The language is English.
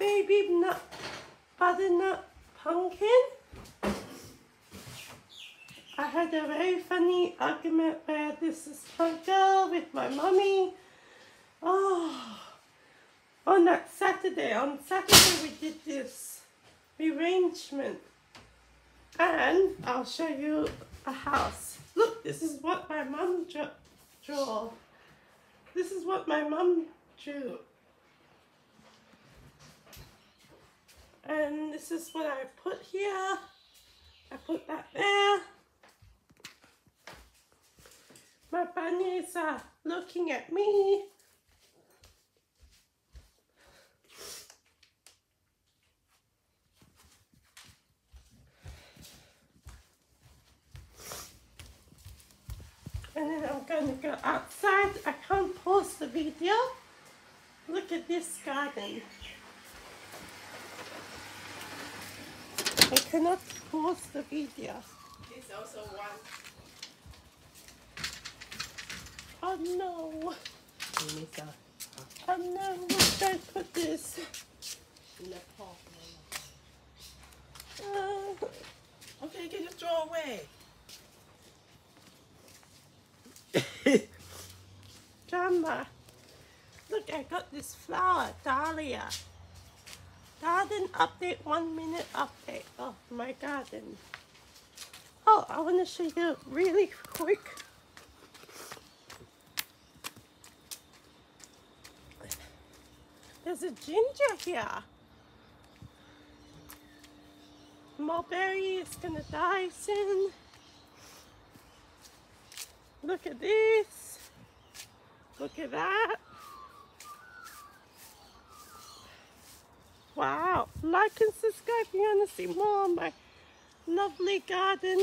baby nut, butternut pumpkin. I had a very funny argument where this is girl with my mummy. Oh, on that Saturday, on Saturday we did this arrangement. And I'll show you a house. Look, this is what my mum drew. This is what my mum drew. And this is what I put here. I put that there. My bunnies are looking at me. And then I'm going to go outside. I can't pause the video. Look at this garden. I cannot pause the video. This also one. Oh no. Melissa. Oh no, where should I put this? In the pot. Uh, Okay, you can just throw away. Grandma, look, I got this flower, Dahlia. Garden update, one minute update of my garden. Oh, I want to show you really quick. There's a ginger here. Mulberry is gonna die soon. Look at this. Look at that. Wow. Like and subscribe if you want to see more of my lovely garden.